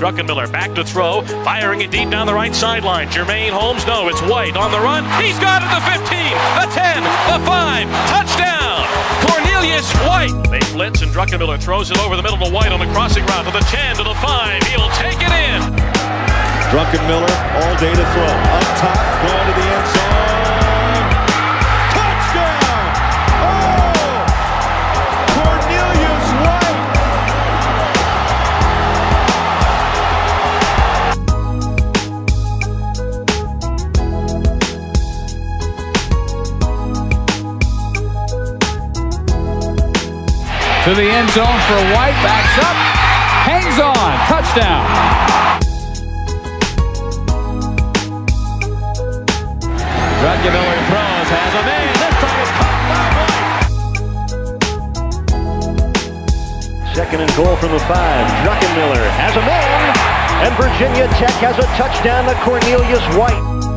Druckenmiller back to throw, firing it deep down the right sideline. Jermaine Holmes, no, it's White on the run. He's got it the 15, the 10, the 5, touchdown! Cornelius White. They blitz and Druckenmiller throws it over the middle to White on the crossing route to the 10 to the 5. He'll take it in. Druckenmiller all day to throw. Up top, to the end zone for White. Backs up, hangs on, touchdown. Druckenmiller throws, has a man. This time it's caught by White. Second and goal from the five. Druckenmiller has a man. And Virginia Tech has a touchdown to Cornelius White.